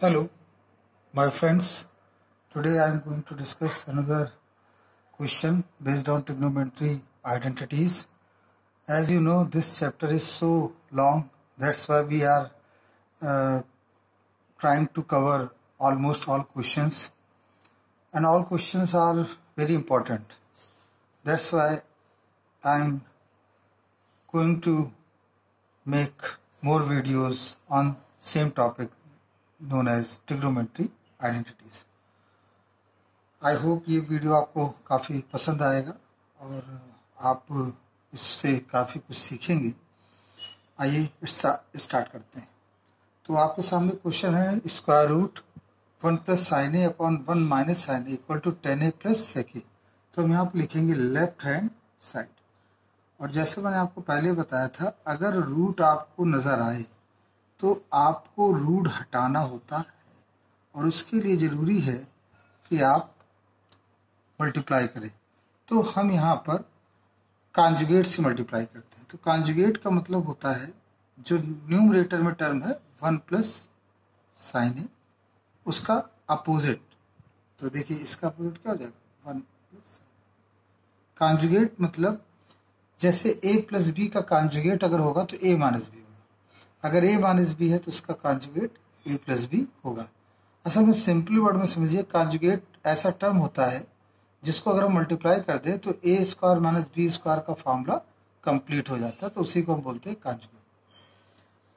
Hello, my friends. Today I am going to discuss another question based on trigonometry identities. As you know, this chapter is so long, that's why we are uh, trying to cover almost all questions, and all questions are very important. That's why I am going to make more videos on same topic known as trigonometry identities. I hope ये video आपको काफ़ी पसंद आएगा और आप इससे काफ़ी कुछ सीखेंगे। आइए स्टार्ट करते हैं। तो आपके सामने क्वेश्चन है square root one plus sine A upon one minus sine A equal to tan A plus sec A तो हम यहाँ पर लिखेंगे लेफ़्ट हैंड साइड और जैसे मैंने आपको पहले बताया था, अगर रूट आपको नज़र आए तो आपको रूढ़ हटाना होता है और उसके लिए ज़रूरी है कि आप मल्टीप्लाई करें। तो हम यहाँ पर कांजुगेट से मल्टीप्लाई करते हैं। तो कांजुगेट का मतलब होता है, जो न्यूमरेटर में टर्म है वन प्लस साइन ए उसका अपोजिट तो देखिए, इसका अपोजिट क्या हो जाएगा? वन प्लस कांजुगेट मतलब जैसे ए प्लस बी का कांजुगेट अगर होगा तो ए माइनस बी होगा। अगर ए माइनस बी है तो उसका कांजुगेट ए प्लस बी होगा। असल में सिंपली वर्ड में समझिए कांजुगेट ऐसा टर्म होता है, जिसको अगर हम मल्टीप्लाई कर दें तो A square minus B square का फॉर्मूला कंप्लीट हो जाता है तो उसी को हम बोलते हैं कांजुगेट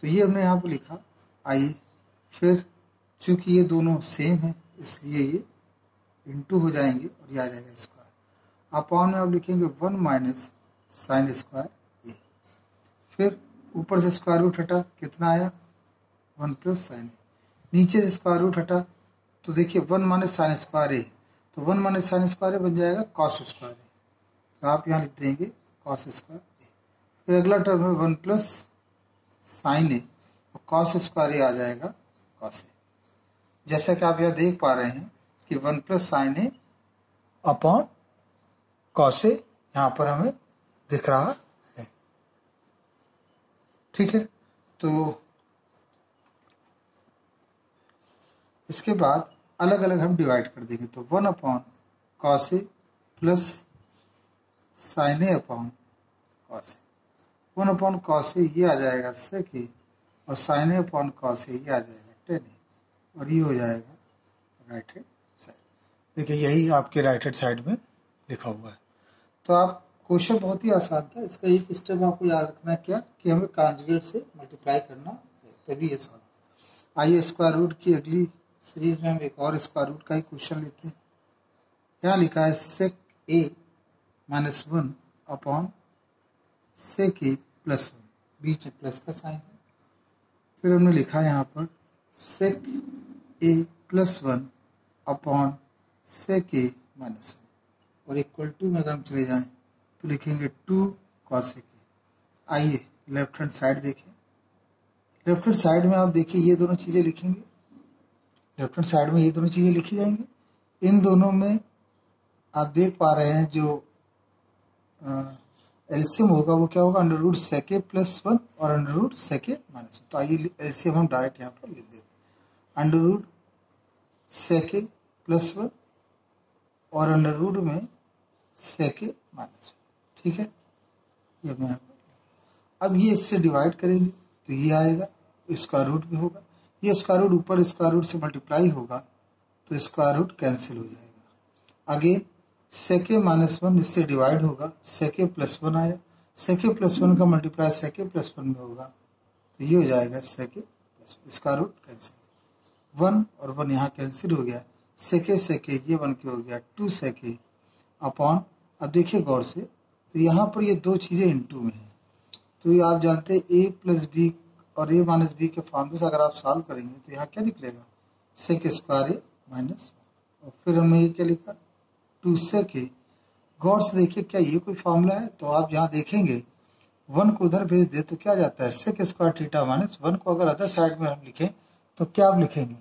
तो ये हमने यहाँ पर लिखा। आइए, फिर चूँकि ये दोनों सेम है, इसलिए ये इंटू हो जाएँगे और ये आ जाएगा स्क्वायर अपॉन में आप लिखेंगे one minus sine square A फिर ऊपर से स्क्वायर रूट हटा, कितना आया? वन प्लस साइन नीचे से स्क्वायर रूट हटा तो देखिए one minus sine square A तो one minus sine square A बन जाएगा कॉस स्क्वायर ए तो आप यहाँ लिख देंगे कॉस स्क्वायर ए फिर अगला टर्म है वन प्लस साइन ए और कॉस स्क्वायर ए आ जाएगा कॉस ए जैसा कि आप यहाँ देख पा रहे हैं कि one plus sine A upon cos A यहाँ पर हमें दिख रहा ठीक है? तो इसके बाद अलग अलग हम डिवाइड कर देंगे। तो one upon cos A plus sine A upon cos A one upon cos A ये आ जाएगा सेक ए और sine A upon cos A ये आ जाएगा टेन ए और ये हो जाएगा राइट हैंड साइड देखिए, यही आपके राइट हैंड साइड में लिखा हुआ है। तो आप क्वेश्चन बहुत ही आसान था। इसका एक स्टेप आपको याद रखना क्या? कि हमें कांजुगेट से मल्टीप्लाई करना है, तभी ये सॉल्व आइए स्क्वायर रूट की अगली सीरीज़ में हम एक और स्क्वायर रूट का ही क्वेश्चन लेते हैं। यहाँ लिखा है sec A minus one upon sec A plus one बीच में प्लस का साइन है। फिर हमने लिखा यहाँ पर sec A plus one upon sec A minus one और इक्वल टू में अगर हम चले जाएँ तो लिखेंगे टू कॉसेक ए आइए लेफ़्ट हैंड साइड देखें। लेफ़्ट हैंड साइड में आप देखिए, ये दोनों चीज़ें लिखेंगे। लेफ़्ट हैंड साइड में ये दोनों चीज़ें लिखी जाएँगी। इन दोनों में आप देख पा रहे हैं जो एल्सियम होगा, वो क्या होगा? Under root sec A plus one और under root sec A minus one तो आइए एल्सियम हम डायरेक्ट यहाँ पर लिख देते under root sec A plus one और अंडर रूट में सेके माइनस वन ठीक है? ये मैं। अब ये इससे डिवाइड करेंगे तो ये आएगा स्क्वायर रूट भी होगा। ये स्क्वायर रूट ऊपर स्क्वायर रूट से मल्टीप्लाई होगा तो स्क्वायर रूट कैंसिल हो जाएगा। अगेन सेके माइनस वन इससे डिवाइड होगा सेके प्लस वन आया। सेके प्लस वन का multiply sec A plus one में होगा तो ये हो जाएगा sec A plus square root cancel one और वन यहाँ कैंसिल हो गया। सेके सेके ये वन के हो गया? टू सेके अपॉन अब देखिए गौर से तो यहाँ पर ये दो चीज़ें इंटू में हैं। तो ये आप जानते हैं ए प्लस बी और ए माइनस बी के फॉर्मूले से अगर आप सॉल्व करेंगे तो यहाँ क्या निकलेगा? सेक स्क्वायर ए माइनस और फिर हमने ये क्या लिखा? टू सेक ए गौर से देखिए, क्या ये कोई फॉर्मूला है? तो आप यहाँ देखेंगे वन को उधर भेज दे तो क्या जाता है? Sec square theta minus one को अगर अदर साइड में हम लिखें तो क्या आप लिखेंगे?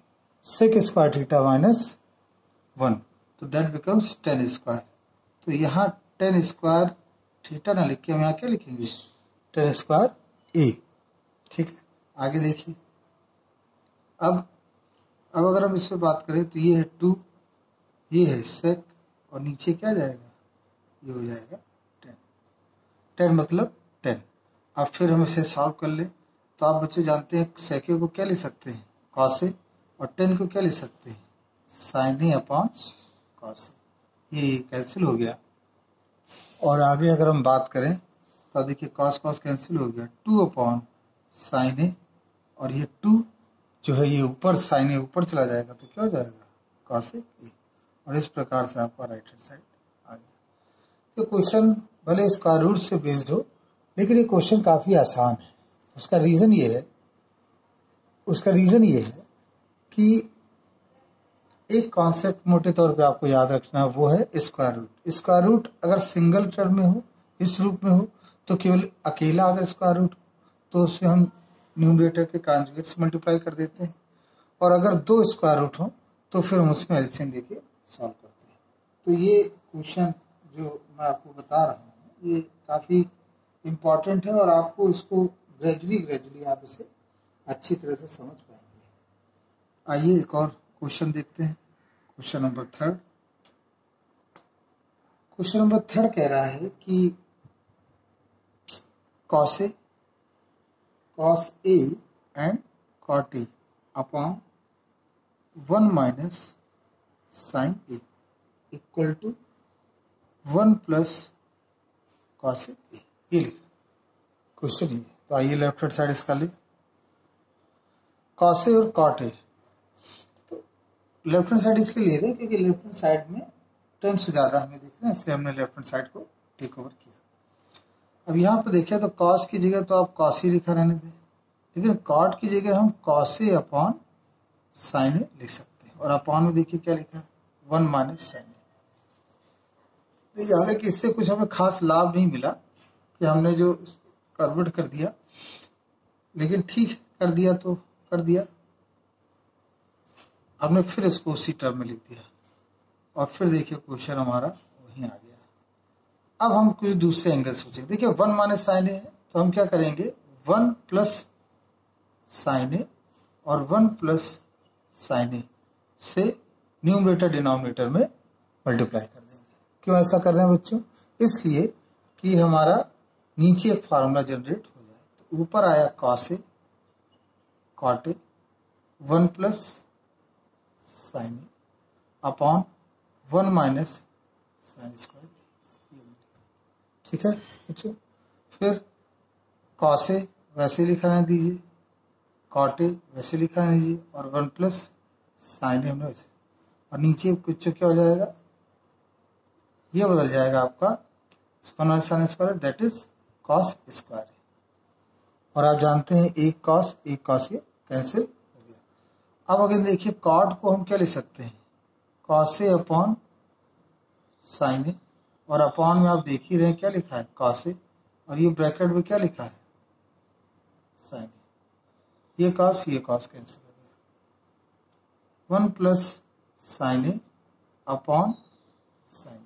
Sec square theta minus one तो दैट बिकम्स टेन स्क्वायर तो यहाँ टेन स्क्वायर थीटा ना लिख के हम यहाँ क्या लिखेंगे? टेन स्क्वायर ए ठीक है? आगे देखिए। अब अब अगर हम इससे बात करें तो ये है टू ये है सेक और नीचे क्या जाएगा? ये हो जाएगा टेन टेन मतलब टेन अब फिर हम इसे सॉल्व कर लें। तो आप बच्चे जानते हैं सेके को क्या ले सकते हैं? कॉसे और टेन को क्या ले सकते हैं? साइन अपॉन कॉस ये कैंसिल हो गया। और आगे अगर हम बात करें तो देखिए कॉस कॉस कैंसिल हो गया। टू अपॉन साइन ए और ये टू जो है, ये ऊपर साइन ए ऊपर चला जाएगा तो क्या हो जाएगा? कॉस ए और इस प्रकार से आपका राइट हैंड साइड आ गया। तो क्वेश्चन भले स्क्वायर रूट से बेस्ड हो, लेकिन ये क्वेश्चन काफ़ी आसान है। उसका रीज़न ये है, उसका रीज़न ये है कि एक कॉन्सेप्ट मोटे तौर पे आपको याद रखना है वो है स्क्वायर रूट स्क्वायर रूट अगर सिंगल टर्म में हो, इस रूप में हो तो केवल अकेला अगर स्क्वायर रूट तो उसमें हम न्यूमरेटर के कॉन्जुगेट से मल्टीप्लाई कर देते हैं। और अगर दो स्क्वायर रूट हो तो फिर हम उसमें एल्सियम लेके सॉल्व करते हैं। तो ये क्वेश्चन जो मैं आपको बता रहा हूँ, ये काफ़ी इंपॉर्टेंट है और आपको इसको ग्रेजुअली ग्रेजुअली आप इसे अच्छी तरह से समझ पाएँगे। आइए एक और क्वेश्चन देखते हैं। Question number third. Question number third कह रहा है कि cos A cos A and cot A upon one minus sine A equal to one plus cos A ये क्वेश्चन ये। तो आइए लेफ़्ट हैंड साइड इसका ले। कॉस ए और cot A left hand side इसलिए ले रहे हैं क्योंकि लेफ़्ट हैंड साइड में टर्म्स ज़्यादा हमें दिख रहे हैं, इसलिए हमने लेफ़्ट हैंड साइड को टेक ओवर किया। अब यहाँ पर देखिए तो कॉस की जगह तो आप कॉस लिखा रहने दें, लेकिन कॉट की जगह हम कॉसे अपॉन साइन लिख सकते हैं। और अपॉन में देखिए क्या लिखा है? वन माइनस साइन देखिए हालाँकि इससे कुछ हमें खास लाभ नहीं मिला कि हमने जो कन्वर्ट कर दिया, लेकिन ठीक कर दिया तो कर दिया। हमने फिर इसको उसी टर्म में लिख दिया। और फिर देखिए क्वेश्चन हमारा वहीं आ गया। अब हम कुछ दूसरे एंगल सोचेंगे। देखिए वन माइनस साइन ए तो हम क्या करेंगे? वन प्लस साइन ए और वन प्लस साइन ए से न्यूमरेटर डिनोमिनेटर में मल्टीप्लाई कर देंगे। क्यों ऐसा कर रहे हैं बच्चों? इसलिए कि हमारा नीचे एक फार्मूला जनरेट हो जाए। तो ऊपर आया cos A cot A one plus sine upon one minus sine square ठीक है अच्छा फिर कॉसे वैसे लिखा रहने दीजिए, कॉटे वैसे लिखा दीजिए, और वन प्लस साइन हमने वैसे। और नीचे कुछ क्या हो जाएगा? ये बदल जाएगा आपका one sine square, that is cos square. और आप जानते हैं एक कॉस एक कॉस ये कैंसिल अब अगर देखिए कॉड को हम क्या लिख सकते हैं? कॉसे अपॉन साइन और अपॉन में आप देख ही रहे हैं, क्या लिखा है? कॉसे और ये ब्रैकेट में क्या लिखा है? साइन ये कॉस ये कॉस कैंसिल हो गया। One plus sine upon sine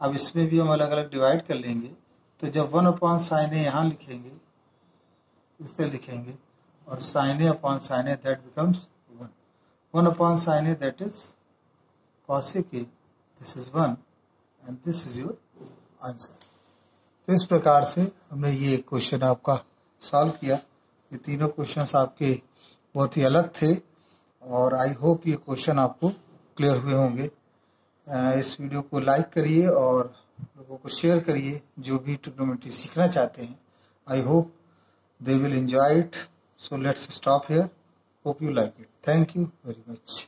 अब इसमें भी हम अलग अलग डिवाइड कर लेंगे। तो जब वन अपॉन साइन यहाँ लिखेंगे इससे लिखेंगे। और sin a upon sin a that becomes 1 1 upon sin a that is cosec a. This is 1 and this is your answer. तो इस प्रकार से हमने ये क्वेश्चन आपका सॉल्व किया। ये तीनों क्वेश्चंस आपके बहुत ही अलग थे और आई होप ये क्वेश्चन आपको क्लियर हुए होंगे। इस वीडियो को लाइक करिए और लोगों को शेयर करिए। जो भी ट्रिग्नोमेट्री सीखना चाहते हैं I hope they will enjoy it So let's stop here. Hope you like it. Thank you very much.